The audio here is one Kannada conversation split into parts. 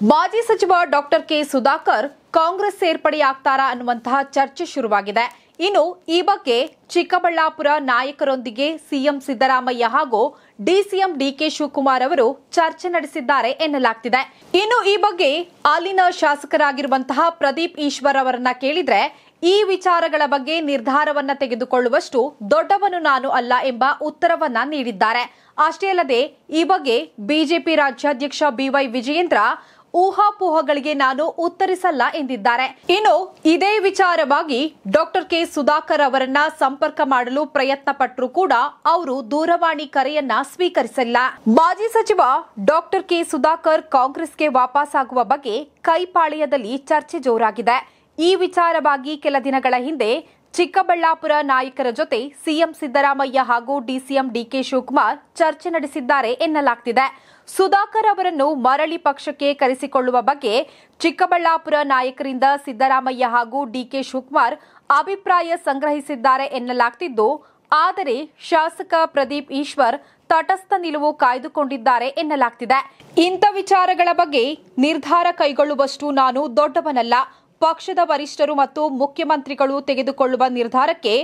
ಮಾಜಿ ಸಚಿವ ಡಾಕ್ಟರ್ ಕೆ ಸುಧಾಕರ್ ಕಾಂಗ್ರೆಸ್ ಸೇರ್ಪಡೆಯಾಗ್ತಾರಾ ಅನ್ನುವಂತಹ ಚರ್ಚೆ ಶುರುವಾಗಿದೆ. ಇನ್ನು ಈ ಬಗ್ಗೆ ಚಿಕ್ಕಬಳ್ಳಾಪುರ ನಾಯಕರೊಂದಿಗೆ ಸಿಎಂ ಸಿದ್ದರಾಮಯ್ಯ ಹಾಗೂ ಡಿಸಿಎಂ ಡಿಕೆ ಶಿವಕುಮಾರ್ ಅವರು ಚರ್ಚೆ ನಡೆಸಿದ್ದಾರೆ ಎನ್ನಲಾಗ್ತಿದೆ. ಇನ್ನು ಈ ಬಗ್ಗೆ ಅಲ್ಲಿನ ಶಾಸಕರಾಗಿರುವಂತಹ ಪ್ರದೀಪ್ ಈಶ್ವರ್ ಅವರನ್ನ ಕೇಳಿದ್ರೆ ಈ ವಿಚಾರಗಳ ಬಗ್ಗೆ ನಿರ್ಧಾರವನ್ನ ತೆಗೆದುಕೊಳ್ಳುವಷ್ಟು ದೊಡ್ಡವನು ನಾನು ಅಲ್ಲ ಎಂಬ ಉತ್ತರವನ್ನ ನೀಡಿದ್ದಾರೆ. ಅಷ್ಟೇ ಅಲ್ಲದೆ ಈ ಬಗ್ಗೆ ಬಿಜೆಪಿ ರಾಜ್ಯಾಧ್ಯಕ್ಷ ಬಿವೈ ವಿಜಯೇಂದ್ರ ಊಹಾಪೋಹಗಳಿಗೆ ನಾನು ಉತ್ತರಿಸಲ್ಲ ಎಂದಿದ್ದಾರೆ. ಇನ್ನು ಇದೇ ವಿಚಾರವಾಗಿ ಡಾಕ್ಟರ್ ಕೆ ಸುಧಾಕರ್ ಅವರನ್ನ ಸಂಪರ್ಕ ಮಾಡಲು ಪ್ರಯತ್ನ ಪಟ್ಟರು ಕೂಡ ಅವರು ದೂರವಾಣಿ ಕರೆಯನ್ನ ಸ್ವೀಕರಿಸಿಲ್ಲ ಮಾಜಿ ಸಚಿವ ಡಾಕ್ಟರ್ ಕೆ ಸುಧಾಕರ್ ಕಾಂಗ್ರೆಸ್ಗೆ ವಾಪಸ್ ಬಗ್ಗೆ ಕೈಪಾಳ್ಯದಲ್ಲಿ ಚರ್ಚೆ ಜೋರಾಗಿದೆ. ಈ ವಿಚಾರವಾಗಿ ಕೆಲ ದಿನಗಳ ಹಿಂದೆ ಚಿಕ್ಕಬಳ್ಳಾಪುರ ನಾಯಕರ ಜೊತೆ ಸಿಎಂ ಸಿದ್ದರಾಮಯ್ಯ ಹಾಗೂ ಡಿಸಿಎಂ ಡಿಕೆ ಶಿವಕುಮಾರ್ ಚರ್ಚೆ ನಡೆಸಿದ್ದಾರೆ ಎನ್ನಲಾಗ್ತಿದೆ. ಸುಧಾಕರ್ ಅವರನ್ನು ಮರಳಿ ಪಕ್ಷಕ್ಕೆ ಕರೆಸಿಕೊಳ್ಳುವ ಬಗ್ಗೆ ಚಿಕ್ಕಬಳ್ಳಾಪುರ ನಾಯಕರಿಂದ ಸಿದ್ದರಾಮಯ್ಯ ಹಾಗೂ ಡಿಕೆ ಶಿವಕುಮಾರ್ ಅಭಿಪ್ರಾಯ ಸಂಗ್ರಹಿಸಿದ್ದಾರೆ ಎನ್ನಲಾಗ್ತಿದ್ದು, ಆದರೆ ಶಾಸಕ ಪ್ರದೀಪ್ ಈಶ್ವರ್ ತಟಸ್ಥ ನಿಲುವು ಕಾಯ್ದುಕೊಂಡಿದ್ದಾರೆ ಎನ್ನಲಾಗ್ತಿದೆ. ಇಂಥ ವಿಚಾರಗಳ ಬಗ್ಗೆ ನಿರ್ಧಾರ ಕೈಗೊಳ್ಳುವಷ್ಟು ನಾನು ದೊಡ್ಡವನಲ್ಲ. ಪಕ್ಷದ ವರಿಷ್ಠರು ಮತ್ತು ಮುಖ್ಯಮಂತ್ರಿಗಳು ತೆಗೆದುಕೊಳ್ಳುವ ನಿರ್ಧಾರಕ್ಕೆ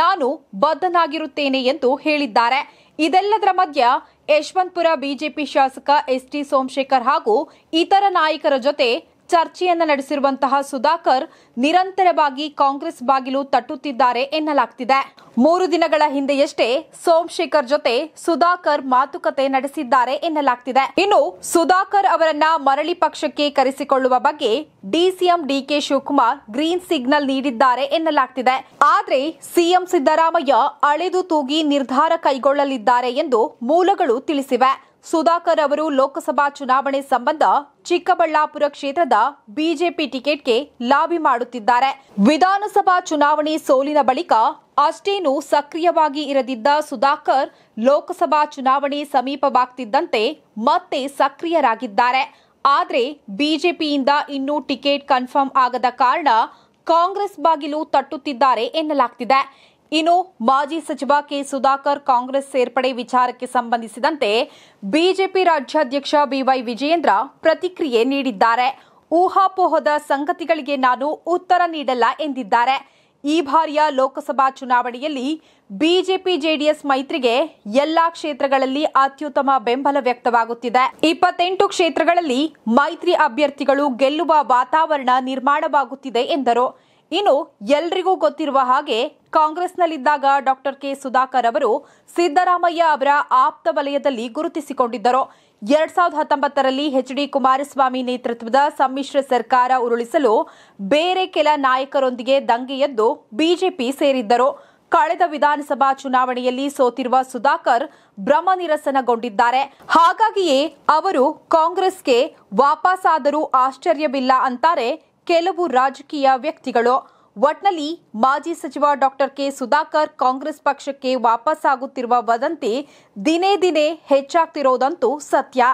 ನಾನು ಬದ್ಧನಾಗಿರುತ್ತೇನೆ ಎಂದು ಹೇಳಿದ್ದಾರೆ. ಇದೆಲ್ಲದರ ಮಧ್ಯ ಯಶವಂತಪುರ ಬಿಜೆಪಿ ಶಾಸಕ ಎಸ್ಟಿ ಸೋಮಶೇಖರ್ ಹಾಗೂ ಇತರ ನಾಯಕರ ಜೊತೆ ಚರ್ಚೆಯನ್ನ ನಡೆಸಿರುವಂತಹ ಸುಧಾಕರ್ ನಿರಂತರವಾಗಿ ಕಾಂಗ್ರೆಸ್ ಬಾಗಿಲು ತಟ್ಟುತ್ತಿದ್ದಾರೆ ಎನ್ನಲಾಗ್ತಿದೆ. ಮೂರು ದಿನಗಳ ಹಿಂದೆಯಷ್ಟೇ ಸೋಮಶೇಖರ್ ಜೊತೆ ಸುಧಾಕರ್ ಮಾತುಕತೆ ನಡೆಸಿದ್ದಾರೆ ಎನ್ನಲಾಗ್ತಿದೆ. ಇನ್ನು ಸುಧಾಕರ್ ಅವರನ್ನ ಮರಳಿ ಪಕ್ಷಕ್ಕೆ ಕರೆಸಿಕೊಳ್ಳುವ ಬಗ್ಗೆ DCM DK Shivakumar green signal ನೀಡಿದ್ದಾರೆ ಎನ್ನಲಾಗ್ತಿದೆ. ಆದ್ರೆ ಸಿಎಂ ಸಿದ್ದರಾಮಯ್ಯ ಅಳೆದು ತೂಗಿ ನಿರ್ಧಾರ ಕೈಗೊಳ್ಳಲಿದ್ದಾರೆ ಎಂದು ಮೂಲಗಳು ತಿಳಿಸಿವೆ. ಸುಧಾಕರ್ ಅವರು ಲೋಕಸಭಾ ಚುನಾವಣೆ ಸಂಬಂಧ ಚಿಕ್ಕಬಳ್ಳಾಪುರ ಕ್ಷೇತ್ರದ ಬಿಜೆಪಿ ಟಿಕೆಟ್ಗೆ ಲಾಬಿ ಮಾಡುತ್ತಿದ್ದಾರೆ. ವಿಧಾನಸಭಾ ಚುನಾವಣೆ ಸೋಲಿನ ಬಳಿಕ ಅಷ್ಟೇನು ಸಕ್ರಿಯವಾಗಿ ಇರದಿದ್ದ ಸುಧಾಕರ್ ಲೋಕಸಭಾ ಚುನಾವಣೆ ಸಮೀಪವಾಗ್ತಿದ್ದಂತೆ ಮತ್ತೆ ಸಕ್ರಿಯರಾಗಿದ್ದಾರೆ. ಆದರೆ ಬಿಜೆಪಿಯಿಂದ ಇನ್ನೂ ಟಿಕೆಟ್ ಕನ್ಫರ್ಮ್ ಆಗದ ಕಾರಣ ಕಾಂಗ್ರೆಸ್ ಬಾಗಿಲು ತಟ್ಟುತ್ತಿದ್ದಾರೆ ಎನ್ನಲಾಗ್ತಿದೆ. ಇನ್ನು ಮಾಜಿ ಸಚಿವ ಕೆ ಸುಧಾಕರ್ ಕಾಂಗ್ರೆಸ್ ಸೇರ್ಪಡೆ ವಿಚಾರಕ್ಕೆ ಸಂಬಂಧಿಸಿದಂತೆ ಬಿಜೆಪಿ ರಾಜ್ಯಾಧ್ಯಕ್ಷ ಬಿವೈ ವಿಜಯೇಂದ್ರ ಪ್ರತಿಕ್ರಿಯೆ ನೀಡಿದ್ದಾರೆ. ಊಹಾಪೋಹದ ಸಂಗತಿಗಳಿಗೆ ನಾನು ಉತ್ತರ ನೀಡಲ್ಲ ಎಂದಿದ್ದಾರೆ. ಈ ಬಾರಿಯ ಲೋಕಸಭಾ ಚುನಾವಣೆಯಲ್ಲಿ ಬಿಜೆಪಿ ಜೆಡಿಎಸ್ ಮೈತ್ರಿಗೆ ಎಲ್ಲಾ ಕ್ಷೇತ್ರಗಳಲ್ಲಿ ಅತ್ಯುತ್ತಮ ಬೆಂಬಲ ವ್ಯಕ್ತವಾಗುತ್ತಿದೆ. ಇಪ್ಪತ್ತೆಂಟು ಕ್ಷೇತ್ರಗಳಲ್ಲಿ ಮೈತ್ರಿ ಅಭ್ಯರ್ಥಿಗಳು ಗೆಲ್ಲುವ ವಾತಾವರಣ ನಿರ್ಮಾಣವಾಗುತ್ತಿದೆ ಎಂದರು. ಇನ್ನು ಎಲ್ರಿಗೂ ಗೊತ್ತಿರುವ ಹಾಗೆ ಕಾಂಗ್ರೆಸ್ನಲ್ಲಿದ್ದಾಗ ಡಾಕ್ಟರ್ ಕೆ ಸುಧಾಕರ್ ಅವರು ಸಿದ್ದರಾಮಯ್ಯ ಅವರ ಆಪ್ತ ವಲಯದಲ್ಲಿ ಗುರುತಿಸಿಕೊಂಡಿದ್ದರು. ಎರಡ್ ಸಾವಿರದ ಹತ್ತೊಂಬತ್ತರಲ್ಲಿ ಎಚ್ ಡಿ ಕುಮಾರಸ್ವಾಮಿ ನೇತೃತ್ವದ ಸಮ್ಮಿಶ್ರ ಸರ್ಕಾರ ಉರುಳಿಸಲು ಬೇರೆ ಕೆಲ ನಾಯಕರೊಂದಿಗೆ ದಂಗೆಯೆದ್ದು ಬಿಜೆಪಿ ಸೇರಿದ್ದರು. ಕಳೆದ ವಿಧಾನಸಭಾ ಚುನಾವಣೆಯಲ್ಲಿ ಸೋತಿರುವ ಸುಧಾಕರ್ ಭ್ರಮ ನಿರಸನಗೊಂಡಿದ್ದಾರೆ. ಹಾಗಾಗಿಯೇ ಅವರು ಕಾಂಗ್ರೆಸ್ಗೆ ವಾಪಸಾದರೂ ಆಶ್ಚರ್ಯವಿಲ್ಲ ಅಂತಾರೆ ಕೆಲವು ರಾಜಕೀಯ ವ್ಯಕ್ತಿಗಳು. ಒಟ್ನಲ್ಲಿ ಮಾಜಿ ಸಚಿವ ಡಾಕ್ಟರ್ ಕೆ. ಸುಧಾಕರ್ ಕಾಂಗ್ರೆಸ್ ಪಕ್ಷಕ್ಕೆ ವಾಪಸ್ಸಾಗುತ್ತಿರುವ ವದಂತಿ ದಿನೇ ದಿನೇ ಹೆಚ್ಚಾಗ್ತಿರೋದಂತೂ ಸತ್ಯ.